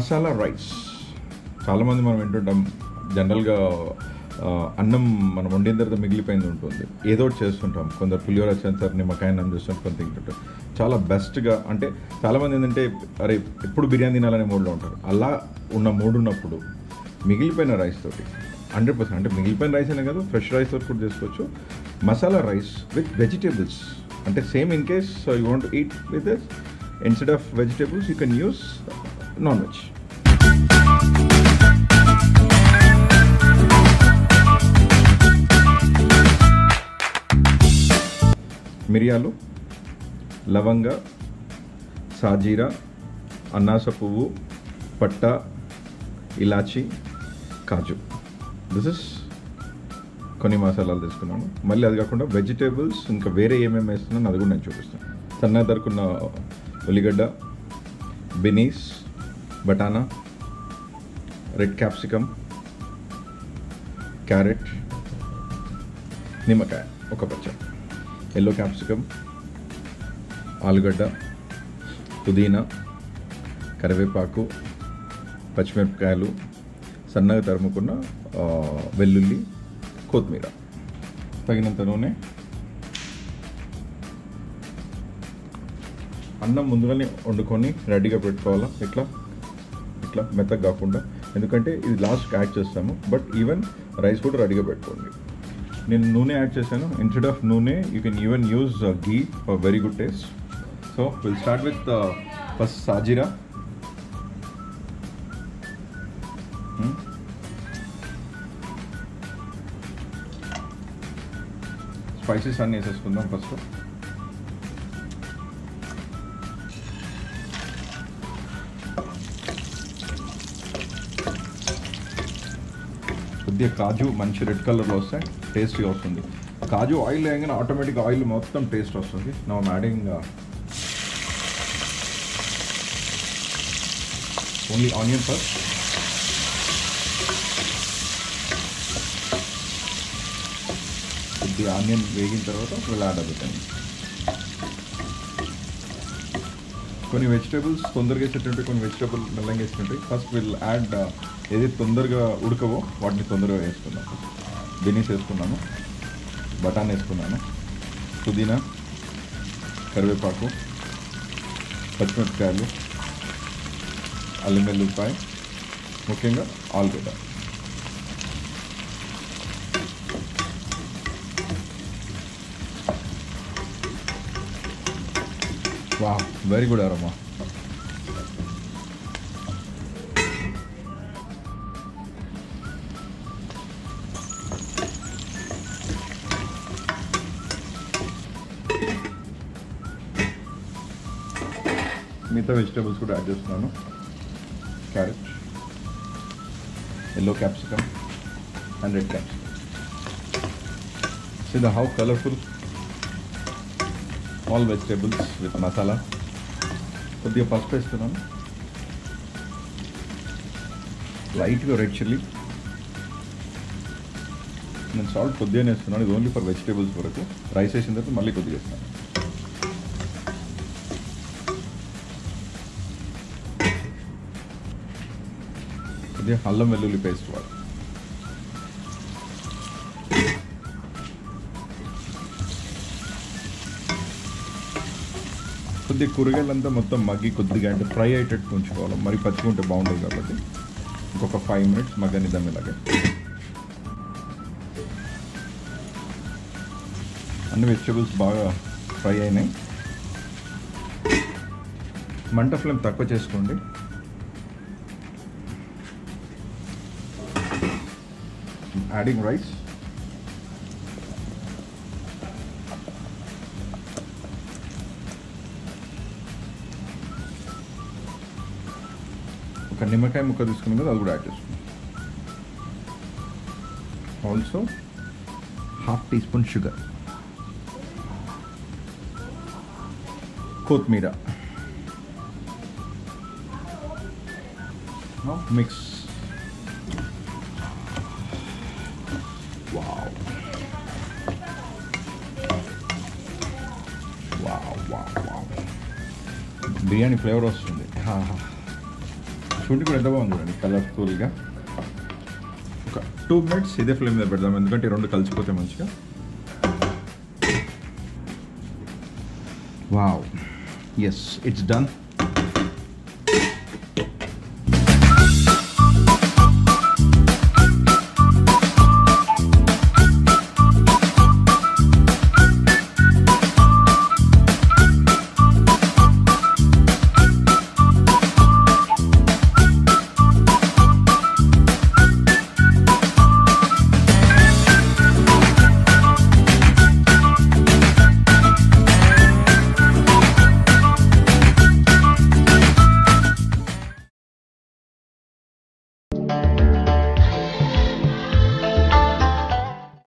Masala rice. చాలామంది మనం వింటుంటాం జనరల్గా అన్నం మనం వండిన తర్వాత మిగిలిపోయింది ఉంటుంది. ఏదో ఒకటి చేస్తుంటాం. కొందరు పులిహోర చేస్తారు నిమ్మకాయ అన్నం చేస్తుంటారు కొంత తింటుంటాం చాలా బెస్ట్గా అంటే చాలామంది ఏంటంటే అరే ఎప్పుడు బిర్యానీ తినాలనే మూడ్లో ఉంటారు. అలా ఉన్న మూడు ఉన్నప్పుడు మిగిలిపోయిన రైస్ తోటి హండ్రెడ్ పర్సెంట్ అంటే మిగిలిపోయిన రైస్ అనే కాదు ఫ్రెష్ రైస్ తోటి కూడా చేసుకోవచ్చు. మసాలా రైస్ విత్ వెజిటేబుల్స్ అంటే same in case you want eat with this instead of vegetables you can use non veg మిరియాలు లవంగ సాజీరా అన్నాస పువ్వు పట్ట ఇలాచి కాజు. దిస్ ఇస్ కొన్ని మసాలాలు తీసుకున్నాను. మళ్ళీ అది కాకుండా వెజిటేబుల్స్ ఇంకా వేరే ఏమేమి వేస్తున్నాను అది కూడా నేను చూపిస్తాను. సన్నగా తరుకున్న ఉల్లిగడ్డ బినీస్ బటానా రెడ్ క్యాప్సికమ్ క్యారెట్ నిమ్మకాయ ఒక పచ్చ ఎల్లో క్యాప్సికమ్ ఆలుగడ్డ పుదీనా కరివేపాకు పచ్చిమిరపకాయలు సన్నగా తరుముకున్న వెల్లుల్లి కొత్తిమీర. తగినంత నూనె. అన్నం ముందుగానే వండుకొని రెడీగా పెట్టుకోవాలా? ఇట్లా ఇట్లా మెత్తగా కాకుండా. ఎందుకంటే ఇది లాస్ట్కి యాడ్ చేస్తాము. బట్ ఈవెన్ రైస్ కూడా రెడీగా పెట్టుకోండి. నేను నూనె యాడ్ చేశాను. ఇన్స్టెడ్ ఆఫ్ నూనె you can even use ghee for very good taste so will start with first shahjeera spices అన్నీ వేసేసుకుందాం ఫస్ట్ మధ్య కాజు మంచి రెడ్ కలర్లో వస్తే టేస్ట్గా వస్తుంది. కాజు ఆయిల్ వేయగానే ఆటోమేటిక్ ఆయిల్ మొత్తం టేస్ట్ వస్తుంది. నా యాడింగ్ ఓన్లీ ఆనియన్ ఫస్ట్ కొద్దిగా ఆనియన్ వేగిన తర్వాత విల్ యాడ్ అవుతాయి కొన్ని వెజిటేబుల్స్ తొందరగా వేసేటువంటి కొన్ని వెజిటేబుల్ మెల్లంగా వేసుకుంటాయి ఫస్ట్ విల్ యాడ్ ఏది తొందరగా ఉడకవో వాటిని తొందరగా వేసుకుందాం. బెనీస్ వేసుకున్నాను బటాన్ వేసుకున్నాను పుదీనా కరివేపాకు పచ్చిమిరపకాయలు అల్లం వెల్లుల్లిపాయ ముఖ్యంగా ఆలుగడ్డ. వా వెరీ గుడ్ అరమ్మా మిగతా వెజిటేబుల్స్ కూడా యాడ్ చేస్తున్నాను. Carrot yellow capsicum and red capsicum so the how colourful all vegetables with masala కొద్దిగా పసుపు వేస్తున్నాను. లైట్గా రెడ్ చిల్లీ నేను సాల్ట్ కొద్దిగా వేస్తున్నాను. ఇది ఓన్లీ ఫర్ వెజిటేబుల్స్ వరకు. రైస్ వేసిన తర్వాత మళ్ళీ కొద్దిగా వేస్తున్నాను. కొద్దిగా అల్లం వెల్లుల్లి పేస్ట్ వాడు కొద్దిగా కూరగాయలంతా మొత్తం మగ్గి కొద్దిగా అంటే ఫ్రై అయ్యేటట్టు ఉంచుకోవాలి. మరి పచ్చిగా ఉంటే బాగుంటుంది కాబట్టి. ఇంకొక ఫైవ్ మినిట్స్ మగ్గనిద్దాం ఇలాగే అన్ని వెజిటేబుల్స్ బాగా ఫ్రై అయినాయి. మంట ఫ్లేమ్ తక్కువ చేసుకోండి. యాడింగ్ రైస్ ఒక నిమ్మకాయ ముక్క తీసుకున్నాం కదా అది కూడా యాడ్ చేసుకుందాం. Also half teaspoon sugar కొత్తిమీర mix wow wow wow wow biryani flavour వస్తుంది. శుంఠి కూడా ఎంత బాగుంది చూడండి కలర్ఫుల్గా ఒక టూ మినిట్స్ ఇదే ఫ్లేమ్ మీద పెడదాం ఎందుకంటే రెండు కలిసిపోతే మంచిగా. Wow yes it's done